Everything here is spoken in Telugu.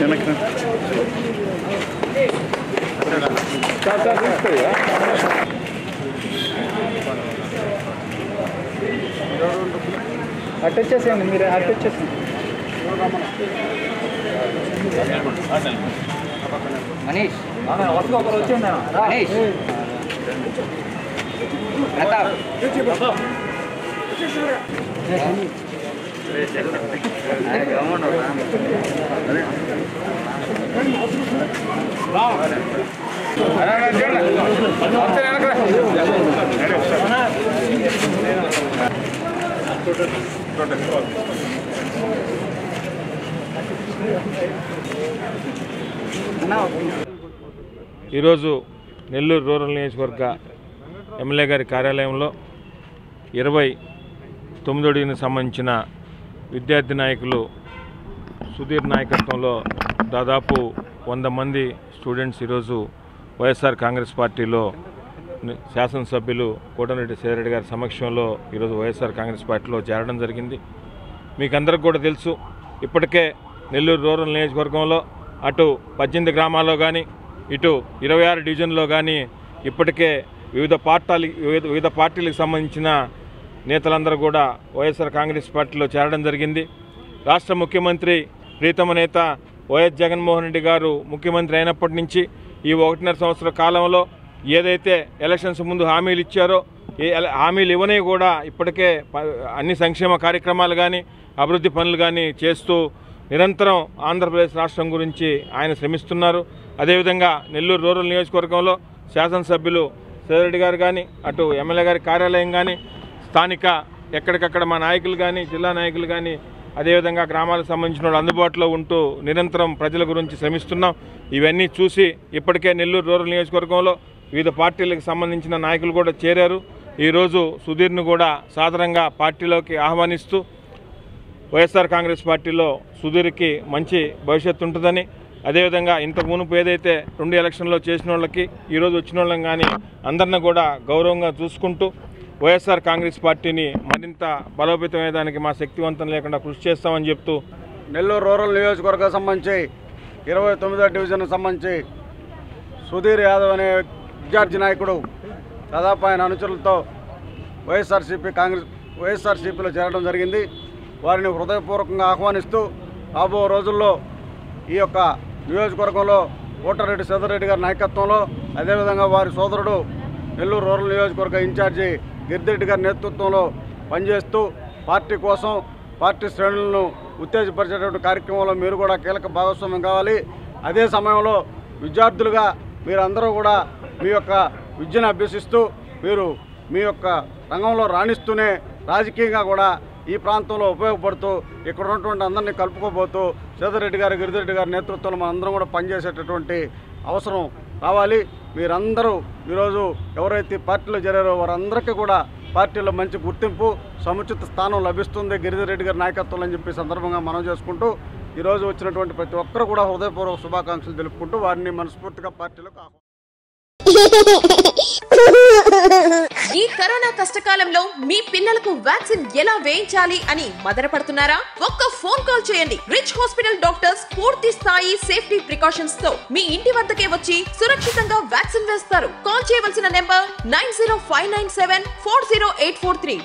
వెనక్కి అటు వచ్చేసేయండి మీరు అటు వచ్చేసేయండి మనీష్ వచ్చింది మనీష్ ఈరోజు నెల్లూరు రూరల్ నియోజకవర్గ ఎమ్మెల్యే గారి కార్యాలయంలో ఇరవై తొమ్మిదోడికి సంబంధించిన విద్యార్థి నాయకులు సుధీర్ నాయకత్వంలో దాదాపు వంద మంది స్టూడెంట్స్ ఈరోజు వైఎస్ఆర్ కాంగ్రెస్ పార్టీలో శాసనసభ్యులు కోటమిరెడ్డి సేరెడ్డి గారి సమక్షంలో ఈరోజు వైఎస్ఆర్ కాంగ్రెస్ పార్టీలో చేరడం జరిగింది. మీకు అందరికి కూడా తెలుసు ఇప్పటికే నెల్లూరు రూరల్ నియోజకవర్గంలో అటు పద్దెనిమిది గ్రామాల్లో కానీ ఇటు ఇరవై ఆరు డివిజన్లో కానీ ఇప్పటికే వివిధ పార్టాలు వివిధ వివిధ పార్టీలకు సంబంధించిన నేతలందరూ కూడా వైఎస్ఆర్ కాంగ్రెస్ పార్టీలో చేరడం జరిగింది. రాష్ట్ర ముఖ్యమంత్రి ప్రీతమ నేత వైఎస్ జగన్మోహన్ రెడ్డి గారు ముఖ్యమంత్రి అయినప్పటి నుంచి ఈ ఒకటిన్నర సంవత్సర కాలంలో ఏదైతే ఎలక్షన్స్ ముందు హామీలు ఇచ్చారో ఏ హామీలు ఇవ్వని కూడా ఇప్పటికే ప- అన్ని సంక్షేమ కార్యక్రమాలు కానీ అభివృద్ధి పనులు కానీ చేస్తూ నిరంతరం ఆంధ్రప్రదేశ్ రాష్ట్రం గురించి ఆయన శ్రమిస్తున్నారు. అదేవిధంగా నెల్లూరు రూరల్ నియోజకవర్గంలో శాసనసభ్యులు సేదరెడ్డి గారు కానీ అటు ఎమ్మెల్యే గారి కార్యాలయం కానీ స్థానిక ఎక్కడికక్కడ మా నాయకులు కానీ జిల్లా నాయకులు కానీ అదేవిధంగా గ్రామాలకు సంబంధించిన వాళ్ళు అందుబాటులో ఉంటూ నిరంతరం ప్రజల గురించి శ్రమిస్తున్నాం. ఇవన్నీ చూసి ఇప్పటికే నెల్లూరు రూరల్ నియోజకవర్గంలో వివిధ పార్టీలకు సంబంధించిన నాయకులు కూడా చేరారు. ఈరోజు సుధీర్ను కూడా సాధారణంగా పార్టీలోకి ఆహ్వానిస్తూ వైఎస్ఆర్ కాంగ్రెస్ పార్టీలో సుధీర్కి మంచి భవిష్యత్తు ఉంటుందని అదేవిధంగా ఇంతకు మునుపు ఏదైతే రెండు ఎలక్షన్లో చేసిన వాళ్ళకి ఈరోజు వచ్చిన వాళ్ళని కానీ అందరిని కూడా గౌరవంగా చూసుకుంటూ వైఎస్ఆర్ కాంగ్రెస్ పార్టీని మరింత బలోపేతమయ్యేదానికి మా శక్తివంతం లేకుండా కృషి చేస్తామని చెప్తూ నెల్లూరు రూరల్ నియోజకవర్గం సంబంధించి ఇరవై తొమ్మిదో డివిజన్ సంబంధించి సుధీర్ యాదవ్ అనే విద్యార్థి నాయకుడు దాదాపు ఆయన అనుచరులతో వైఎస్ఆర్సీపీ కాంగ్రెస్ వైఎస్ఆర్సీపీలో చేరడం జరిగింది. వారిని హృదయపూర్వకంగా ఆహ్వానిస్తూ రాబో రోజుల్లో ఈ యొక్క నియోజకవర్గంలో కోటారెడ్డి సదరెడ్డి గారి నాయకత్వంలో అదేవిధంగా వారి సోదరుడు నెల్లూరు రూరల్ నియోజకవర్గ ఇన్ఛార్జి గిరిరెడ్డి గారి నేతృత్వంలో పనిచేస్తూ పార్టీ కోసం పార్టీ శ్రేణులను ఉత్తేజపరిచేటువంటి కార్యక్రమంలో మీరు కూడా కీలక భాగస్వామ్యం కావాలి. అదే సమయంలో విద్యార్థులుగా మీరందరూ కూడా మీ యొక్క విద్యను అభ్యసిస్తూ మీరు మీ యొక్క రంగంలో రాణిస్తూనే రాజకీయంగా కూడా ఈ ప్రాంతంలో ఉపయోగపడుతూ ఇక్కడ ఉన్నటువంటి అందరినీ కలుపుకోబోతూ సీతారెడ్డి గారు గిరిరెడ్డి గారి నేతృత్వంలో మనందరం కూడా పనిచేసేటటువంటి అవసరం రావాలి. మీరందరూ ఈరోజు ఎవరైతే పార్టీలో చేరారో వారందరికీ కూడా పార్టీలో మంచి గుర్తింపు సముచిత స్థానం లభిస్తుంది గిరిజరెడ్డి గారి నాయకత్వం అని చెప్పి సందర్భంగా మనం చేసుకుంటూ ఈరోజు వచ్చినటువంటి ప్రతి ఒక్కరు కూడా హృదయపూర్వక శుభాకాంక్షలు తెలుపుకుంటూ వారిని మనస్ఫూర్తిగా పార్టీలకు ఆహ్వానిస్తున్నాం. ఈ కరోనా కష్టకాలంలో మీ పిల్లలకు వ్యాక్సిన్ ఎలా వేయించాలి అని మదనపడుతున్నారా? ఒక్క ఫోన్ కాల్ చేయండి. రిచ్ హాస్పిటల్ డాక్టర్స్ పూర్తి స్థాయి సేఫ్టీ ప్రికాషన్స్తో మీ ఇంటి వద్దకే వచ్చి సురక్షితంగా వ్యాక్సిన్ వేస్తారు. కాల్ చేయవలసిన number nine zero five nine seven four zero eight four three.